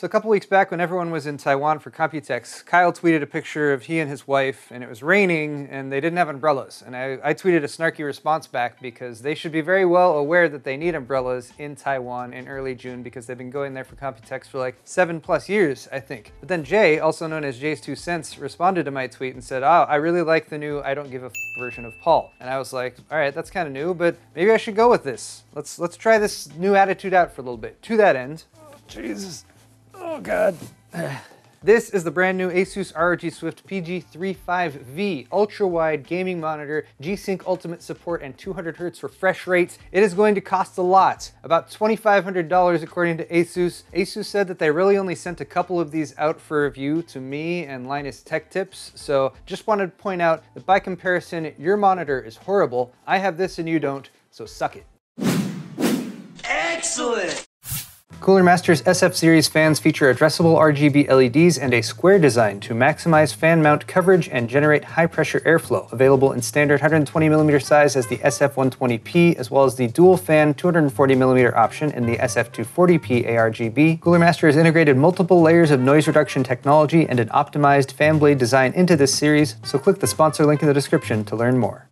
So a couple weeks back when everyone was in Taiwan for Computex, Kyle tweeted a picture of he and his wife and it was raining and they didn't have umbrellas. And I, I, tweeted a snarky response back because they should be very well aware that they need umbrellas in Taiwan in early June because they've been going there for Computex for like seven plus years, I think. But then Jay, also known as JayzTwoCents, responded to my tweet and said, oh, I really like the new I don't give a version of Paul. And I was like, all right, that's kind of new, but maybe I should go with this. Let's, let's try this new attitude out for a little bit. To that end, Jesus. Oh God. This is the brand new Asus ROG Swift PG35V ultra-wide gaming monitor, G-Sync ultimate support, and 200 Hz refresh rates. It is going to cost a lot, about $2,500 according to Asus. Asus said that they really only sent a couple of these out for review to me and Linus Tech Tips, so just wanted to point out that by comparison, your monitor is horrible. I have this and you don't, so suck it. Excellent! Cooler Master's SF series fans feature addressable RGB LEDs and a square design to maximize fan mount coverage and generate high pressure airflow. Available in standard 120mm size as the SF120P, as well as the dual fan 240mm option in the SF240P ARGB. Cooler Master has integrated multiple layers of noise reduction technology and an optimized fan blade design into this series, so click the sponsor link in the description to learn more.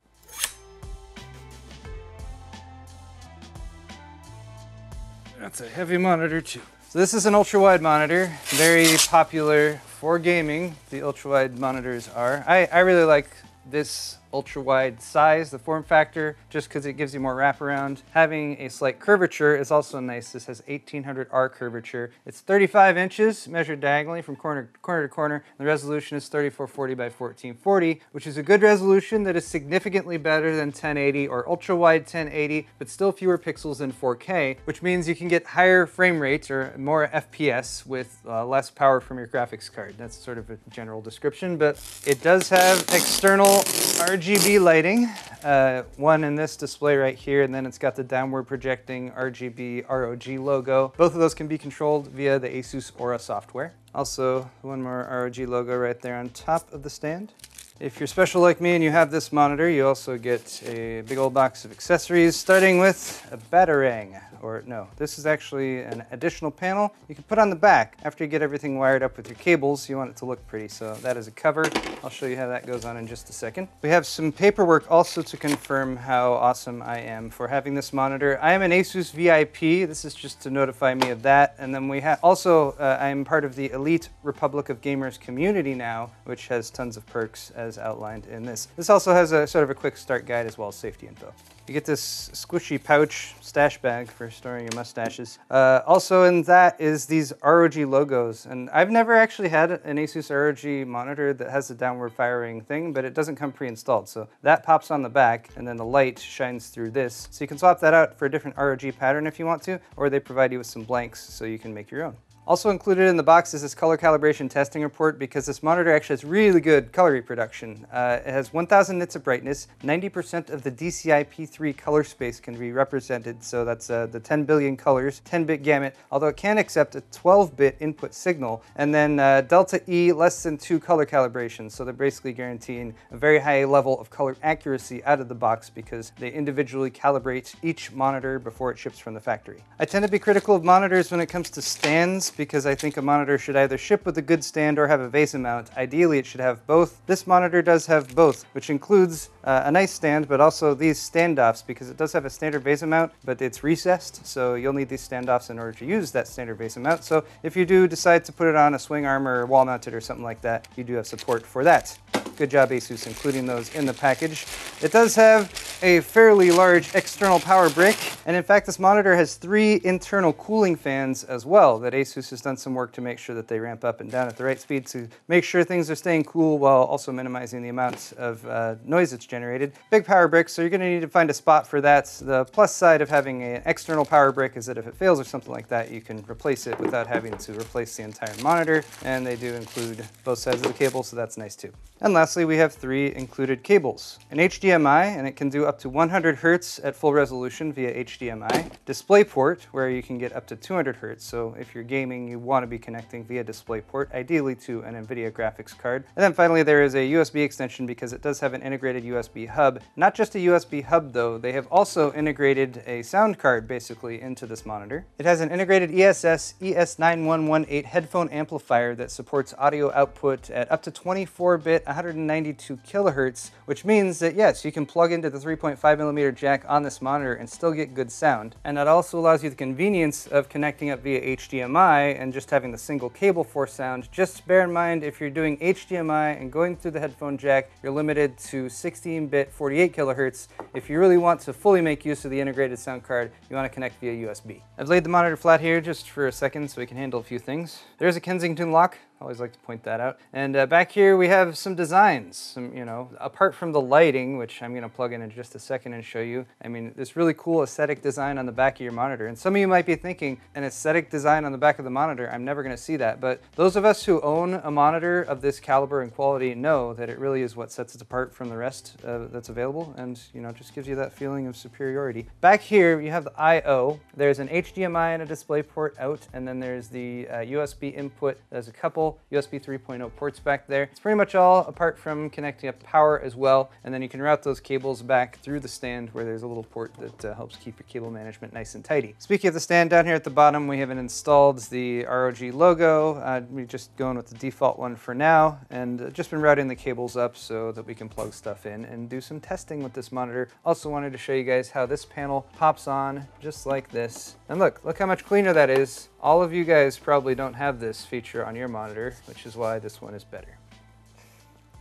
That's a heavy monitor too. So this is an ultra-wide monitor, very popular for gaming, the ultra-wide monitors are. I, I really like this ultra wide size, the form factor, just because it gives you more wraparound. Having a slight curvature is also nice. This has 1800R curvature. It's 35 inches measured diagonally from corner, corner to corner. The resolution is 3440 by 1440, which is a good resolution that is significantly better than 1080 or ultra wide 1080, but still fewer pixels than 4K, which means you can get higher frame rates or more FPS with uh, less power from your graphics card. That's sort of a general description, but it does have external RGB lighting, uh, one in this display right here, and then it's got the downward projecting RGB ROG logo. Both of those can be controlled via the Asus Aura software. Also, one more ROG logo right there on top of the stand. If you're special like me and you have this monitor, you also get a big old box of accessories, starting with a Batarang or no, this is actually an additional panel you can put on the back. After you get everything wired up with your cables, you want it to look pretty. So that is a cover. I'll show you how that goes on in just a second. We have some paperwork also to confirm how awesome I am for having this monitor. I am an Asus VIP. This is just to notify me of that. And then we have also, uh, I am part of the Elite Republic of Gamers community now, which has tons of perks as outlined in this. This also has a sort of a quick start guide as well as safety info. You get this squishy pouch stash bag for storing your mustaches. Uh, also in that is these ROG logos. And I've never actually had an Asus ROG monitor that has a downward firing thing, but it doesn't come pre-installed. So that pops on the back and then the light shines through this. So you can swap that out for a different ROG pattern if you want to, or they provide you with some blanks so you can make your own. Also included in the box is this color calibration testing report because this monitor actually has really good color reproduction. Uh, it has 1000 nits of brightness, 90% of the DCI P3 color space can be represented, so that's uh, the 10 billion colors, 10-bit gamut, although it can accept a 12-bit input signal, and then uh, delta E less than 2 color calibrations, so they're basically guaranteeing a very high level of color accuracy out of the box because they individually calibrate each monitor before it ships from the factory. I tend to be critical of monitors when it comes to stands because I think a monitor should either ship with a good stand or have a VESA mount. Ideally, it should have both. This monitor does have both, which includes uh, a nice stand, but also these standoffs because it does have a standard VESA mount, but it's recessed, so you'll need these standoffs in order to use that standard VESA mount. So if you do decide to put it on a swing arm or wall mounted or something like that, you do have support for that. Good job, Asus, including those in the package. It does have a fairly large external power brick, and in fact, this monitor has three internal cooling fans as well that Asus has done some work to make sure that they ramp up and down at the right speed to make sure things are staying cool while also minimizing the amount of uh, noise that's generated. Big power brick, so you're going to need to find a spot for that. The plus side of having an external power brick is that if it fails or something like that, you can replace it without having to replace the entire monitor, and they do include both sides of the cable, so that's nice too. And last lastly, we have three included cables. An HDMI, and it can do up to 100 hertz at full resolution via HDMI. DisplayPort, where you can get up to 200 hertz. So if you're gaming, you want to be connecting via DisplayPort, ideally to an NVIDIA graphics card. And then finally, there is a USB extension because it does have an integrated USB hub. Not just a USB hub though, they have also integrated a sound card basically into this monitor. It has an integrated ESS ES9118 headphone amplifier that supports audio output at up to 24-bit 192 kilohertz, which means that yes, you can plug into the 3.5 millimeter jack on this monitor and still get good sound. And that also allows you the convenience of connecting up via HDMI and just having the single cable for sound. Just bear in mind if you're doing HDMI and going through the headphone jack, you're limited to 16-bit 48 kilohertz. If you really want to fully make use of the integrated sound card, you want to connect via USB. I've laid the monitor flat here just for a second so we can handle a few things. There's a Kensington lock I always like to point that out. And uh, back here we have some designs, some, you know, apart from the lighting, which I'm gonna plug in in just a second and show you. I mean, this really cool aesthetic design on the back of your monitor. And some of you might be thinking, an aesthetic design on the back of the monitor, I'm never gonna see that. But those of us who own a monitor of this caliber and quality know that it really is what sets it apart from the rest uh, that's available and, you know, just gives you that feeling of superiority. Back here, you have the I.O. There's an HDMI and a display port out, and then there's the uh, USB input. There's a couple USB 3.0 ports back there. It's pretty much all apart from connecting up power as well. And then you can route those cables back through the stand where there's a little port that uh, helps keep your cable management nice and tidy. Speaking of the stand down here at the bottom, we have it installed the ROG logo. Uh, we're just going with the default one for now and uh, just been routing the cables up so that we can plug stuff in and do some testing with this monitor. Also wanted to show you guys how this panel pops on just like this. And look, look how much cleaner that is. All of you guys probably don't have this feature on your monitor, which is why this one is better.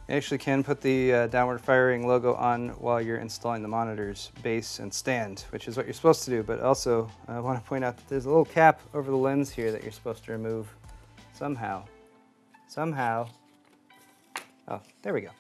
You actually can put the uh, downward firing logo on while you're installing the monitor's base and stand, which is what you're supposed to do. But also, I want to point out that there's a little cap over the lens here that you're supposed to remove somehow. Somehow. Oh, there we go.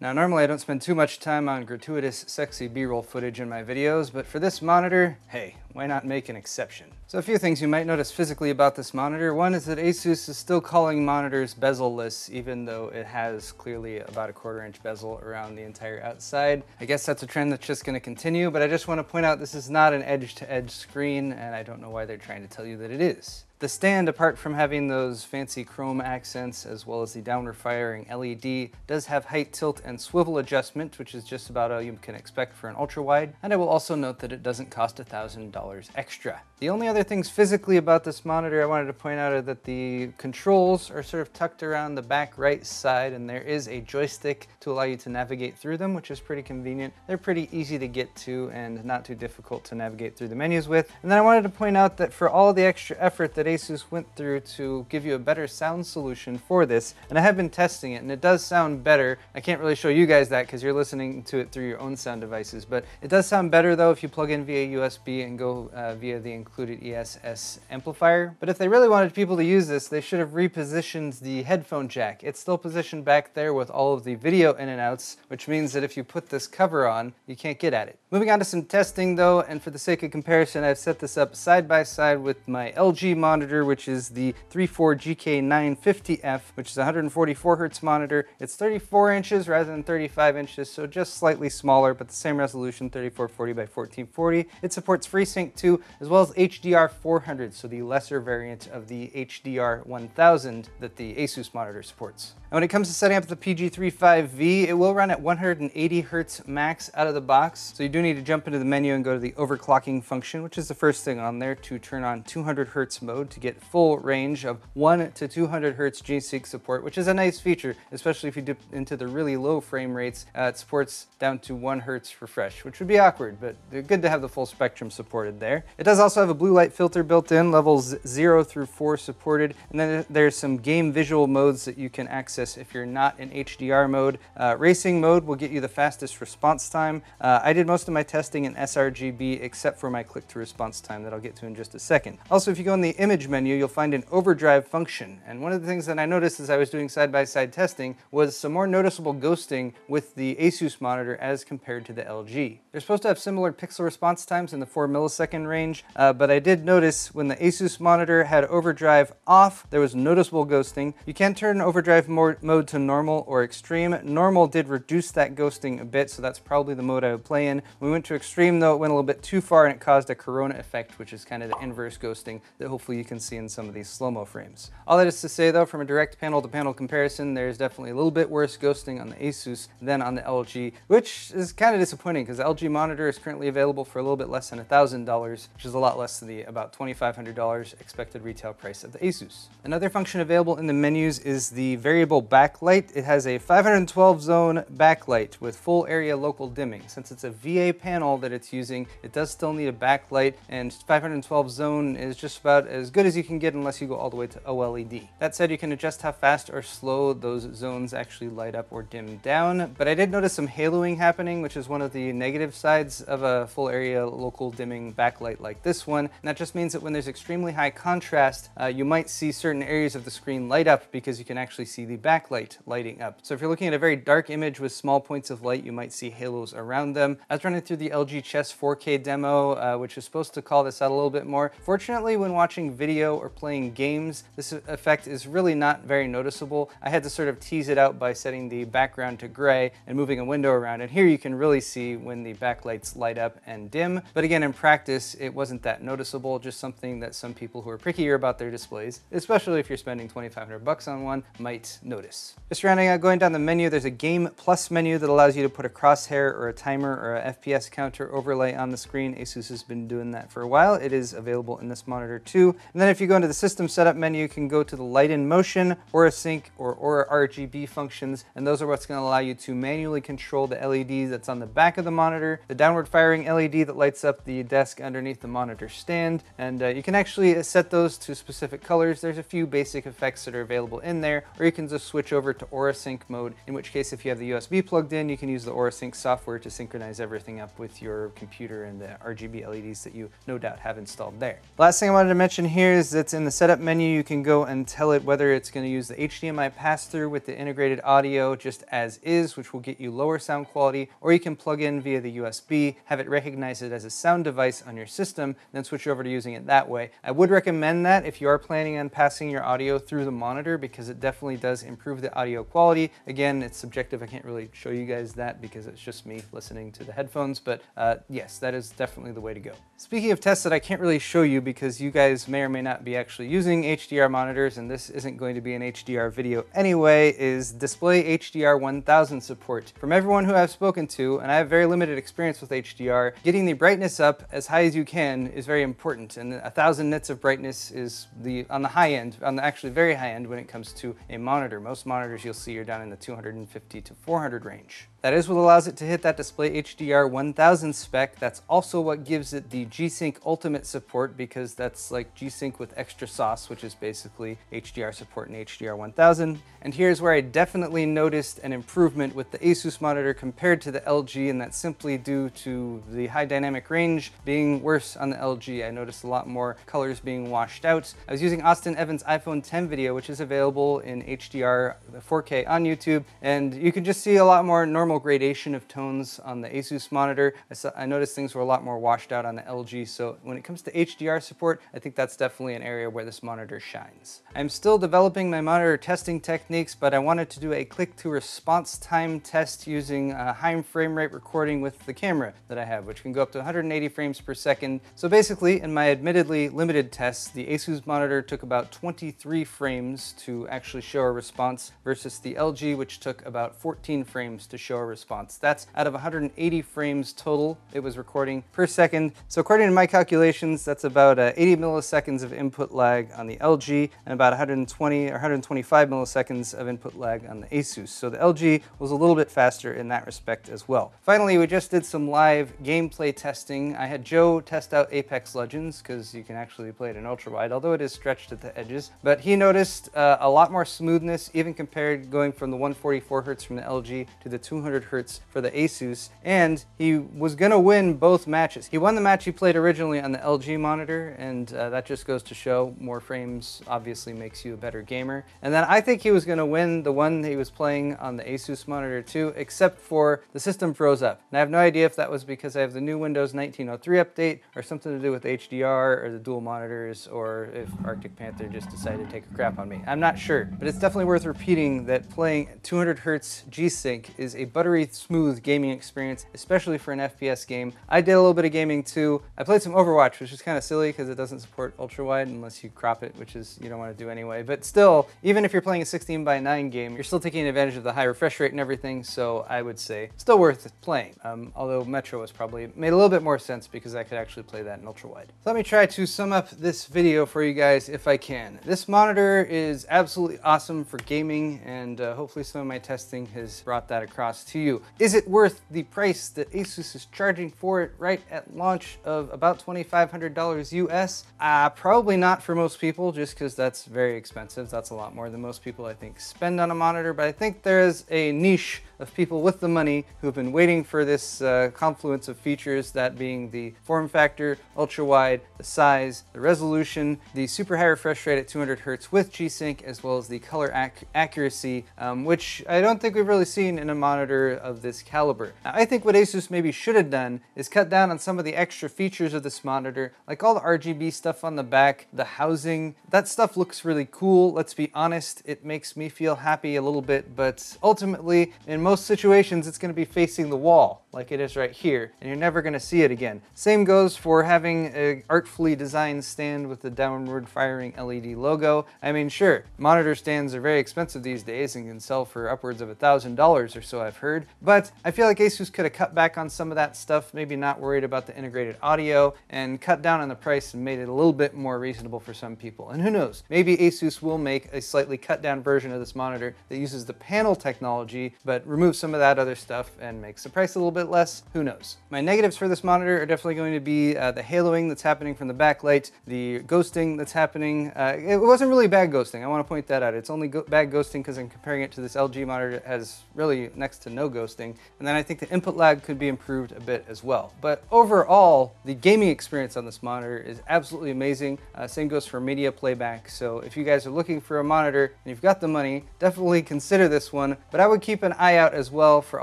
Now normally I don't spend too much time on gratuitous sexy b-roll footage in my videos, but for this monitor, hey, why not make an exception? So a few things you might notice physically about this monitor. One is that Asus is still calling monitors bezel-less, even though it has clearly about a quarter inch bezel around the entire outside. I guess that's a trend that's just gonna continue, but I just wanna point out this is not an edge-to-edge -edge screen, and I don't know why they're trying to tell you that it is. The stand, apart from having those fancy chrome accents as well as the downward firing LED, does have height, tilt, and swivel adjustment, which is just about all you can expect for an ultra wide. And I will also note that it doesn't cost $1,000 extra. The only other things physically about this monitor I wanted to point out are that the controls are sort of tucked around the back right side and there is a joystick to allow you to navigate through them, which is pretty convenient. They're pretty easy to get to and not too difficult to navigate through the menus with. And then I wanted to point out that for all the extra effort that Asus went through to give you a better sound solution for this, and I have been testing it and it does sound better. I can't really show you guys that because you're listening to it through your own sound devices, but it does sound better though if you plug in via USB and go uh, via the included ESS amplifier. But if they really wanted people to use this, they should have repositioned the headphone jack. It's still positioned back there with all of the video in and outs, which means that if you put this cover on, you can't get at it. Moving on to some testing though, and for the sake of comparison, I've set this up side by side with my LG monitor, which is the 34GK950F, which is a 144 hertz monitor. It's 34 inches rather than 35 inches, so just slightly smaller, but the same resolution, 3440 by 1440. It supports FreeSync 2 as well as HDR HDR 400, so the lesser variant of the HDR 1000 that the Asus monitor supports. And when it comes to setting up the PG35V, it will run at 180 hertz max out of the box. So you do need to jump into the menu and go to the overclocking function, which is the first thing on there to turn on 200 hertz mode to get full range of 1 to 200 hertz G-Sync support, which is a nice feature, especially if you dip into the really low frame rates. Uh, it supports down to 1 hertz refresh, which would be awkward, but good to have the full spectrum supported there. It does also have a blue light filter built in, levels 0 through 4 supported, and then there's some game visual modes that you can access if you're not in HDR mode. Uh, racing mode will get you the fastest response time. Uh, I did most of my testing in sRGB except for my click to response time that I'll get to in just a second. Also, if you go in the image image menu, you'll find an overdrive function. And one of the things that I noticed as I was doing side-by-side -side testing was some more noticeable ghosting with the Asus monitor as compared to the LG. They're supposed to have similar pixel response times in the 4 millisecond range, uh, but I did notice when the Asus monitor had overdrive off, there was noticeable ghosting. You can turn overdrive mode to normal or extreme. Normal did reduce that ghosting a bit, so that's probably the mode I would play in. When we went to extreme though, it went a little bit too far and it caused a corona effect, which is kind of the inverse ghosting that hopefully you can see in some of these slow-mo frames. All that is to say though, from a direct panel to panel comparison, there's definitely a little bit worse ghosting on the Asus than on the LG, which is kind of disappointing because the LG monitor is currently available for a little bit less than $1,000, which is a lot less than the about $2,500 expected retail price of the Asus. Another function available in the menus is the variable backlight. It has a 512 zone backlight with full array local dimming. Since it's a VA panel that it's using, it does still need a backlight and 512 zone is just about as good as you can get unless you go all the way to OLED. That said, you can adjust how fast or slow those zones actually light up or dim down, but I did notice some haloing happening, which is one of the negative sides of a full array local dimming backlight like this one. And that just means that when there's extremely high contrast, uh, you might see certain areas of the screen light up because you can actually see the backlight lighting up. So if you're looking at a very dark image with small points of light, you might see halos around them. I was running through the LG Chess 4K demo, uh, which is supposed to call this out a little bit more. Fortunately, when watching video or playing games, this effect is really not very noticeable. I had to sort of tease it out by setting the background to gray and moving a window around. And here you can really see when the backlights light up and dim. But again, in practice, it wasn't that noticeable, just something that some people who are prickier about their displays, especially if you're spending 2,500 bucks on one, might notice. Just rounding out, going down the menu, there's a Game Plus menu that allows you to put a crosshair or a timer or a FPS counter overlay on the screen. Asus has been doing that for a while. It is available in this monitor too. And then if you go into the system setup menu, you can go to the light in motion, Aura Sync, or Aura RGB functions, and those are what's gonna allow you to manually control the LED that's on the back of the monitor, the downward firing LED that lights up the desk underneath the monitor stand, and uh, you can actually set those to specific colors. There's a few basic effects that are available in there, or you can just switch over to Aura Sync mode, in which case if you have the USB plugged in, you can use the Aura Sync software to synchronize everything up with your computer and the RGB LEDs that you no doubt have installed there. Last thing I wanted to mention here is that in the setup menu, you can go and tell it whether it's going to use the HDMI pass-through with the integrated audio just as is, which will get you lower sound quality, or you can plug in via the USB, have it recognize it as a sound device on your system, then switch over to using it that way. I would recommend that if you are planning on passing your audio through the monitor because it definitely does improve the audio quality. Again, it's subjective. I can't really show you guys that because it's just me listening to the headphones, but uh, yes, that is definitely the way to go. Speaking of tests that I can't really show you because you guys may or may not be actually using HDR monitors and this isn't going to be an HDR video anyway, is display HDR 1000 support. From everyone who I've spoken to, and I have very limited experience with HDR, getting the brightness up as high as you can is very important and a thousand nits of brightness is the on the high end, on the actually very high end when it comes to a monitor. Most monitors you'll see are down in the 250 to 400 range. That is what allows it to hit that display HDR 1000 spec. That's also what gives it the G-Sync Ultimate support because that's like G-Sync with extra sauce, which is basically HDR support in HDR 1000. And here's where I definitely noticed an improvement with the Asus monitor compared to the LG, and that's simply due to the high dynamic range being worse on the LG. I noticed a lot more colors being washed out. I was using Austin Evans' iPhone 10 video, which is available in HDR 4K on YouTube, and you can just see a lot more normal normal gradation of tones on the Asus monitor. I, saw, I, noticed things were a lot more washed out on the LG, so when it comes to HDR support, I think that's definitely an area where this monitor shines. I'm still developing my monitor testing techniques, but I wanted to do a click-to-response time test using a high frame rate recording with the camera that I have, which can go up to 180 frames per second. So basically, in my admittedly limited tests, the Asus monitor took about 23 frames to actually show a response versus the LG, which took about 14 frames to show response. That's out of 180 frames total it was recording per second. So according to my calculations, that's about uh, 80 milliseconds of input lag on the LG and about 120 or 125 milliseconds of input lag on the Asus. So the LG was a little bit faster in that respect as well. Finally, we just did some live gameplay testing. I had Joe test out Apex Legends because you can actually play it in ultra wide, although it is stretched at the edges. But he noticed uh, a lot more smoothness, even compared going from the 144 hertz from the LG to the 200 200 hertz for the Asus, and he was going to win both matches. He won the match he played originally on the LG monitor, and uh, that just goes to show more frames obviously makes you a better gamer. And then I think he was going to win the one he was playing on the Asus monitor too, except for the system froze up. And I have no idea if that was because I have the new Windows 1903 update or something to do with HDR or the dual monitors or if Arctic Panther just decided to take a crap on me. I'm not sure, but it's definitely worth repeating that playing 200 hertz G-Sync is a buttery smooth gaming experience, especially for an FPS game. I did a little bit of gaming too. I played some Overwatch, which is kind of silly because it doesn't support ultra wide unless you crop it, which is you don't want to do anyway. But still, even if you're playing a 16 by 9 game, you're still taking advantage of the high refresh rate and everything. So I would say still worth playing. Um, although Metro was probably made a little bit more sense because I could actually play that in ultra wide. So let me try to sum up this video for you guys if I can. This monitor is absolutely awesome for gaming and uh, hopefully some of my testing has brought that across to you. Is it worth the price that Asus is charging for it right at launch of about $2,500 US? Uh, probably not for most people just because that's very expensive. That's a lot more than most people I think spend on a monitor, but I think there is a niche of people with the money who have been waiting for this uh, confluence of features, that being the form factor, ultra wide, the size, the resolution, the super high refresh rate at 200 hertz with G-Sync, as well as the color ac accuracy, um, which I don't think we've really seen in a monitor of this caliber. Now, I think what Asus maybe should have done is cut down on some of the extra features of this monitor, like all the RGB stuff on the back, the housing. That stuff looks really cool. Let's be honest, it makes me feel happy a little bit, but ultimately, in most situations, it's gonna be facing the wall like it is right here, and you're never gonna see it again. Same goes for having an artfully designed stand with the downward firing LED logo. I mean, sure, monitor stands are very expensive these days and can sell for upwards of a $1,000 or so I've heard, but I feel like Asus could have cut back on some of that stuff, maybe not worried about the integrated audio, and cut down on the price and made it a little bit more reasonable for some people. And who knows, maybe Asus will make a slightly cut down version of this monitor that uses the panel technology, but removes some of that other stuff and makes the price a little bit less, who knows. My negatives for this monitor are definitely going to be uh, the haloing that's happening from the backlight, the ghosting that's happening. Uh, it wasn't really bad ghosting, I want to point that out. It's only go bad ghosting because I'm comparing it to this LG monitor that has really next to no ghosting. And then I think the input lag could be improved a bit as well. But overall, the gaming experience on this monitor is absolutely amazing. Uh, same goes for media playback. So if you guys are looking for a monitor and you've got the money, definitely consider this one. But I would keep an eye out as well for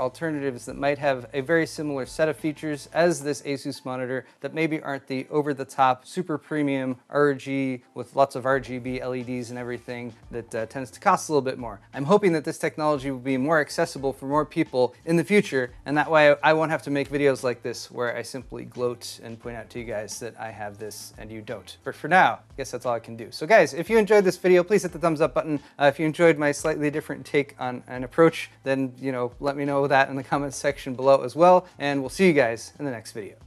alternatives that might have a very similar set of features as this Asus monitor that maybe aren't the over-the-top super premium RG with lots of RGB LEDs and everything that uh, tends to cost a little bit more. I'm hoping that this technology will be more accessible for more people in the future and that way I won't have to make videos like this where I simply gloat and point out to you guys that I have this and you don't. But for now, I guess that's all I can do. So guys, if you enjoyed this video, please hit the thumbs up button. Uh, if you enjoyed my slightly different take on an approach, then, you know, let me know that in the comments section below as well, and we'll see you guys in the next video.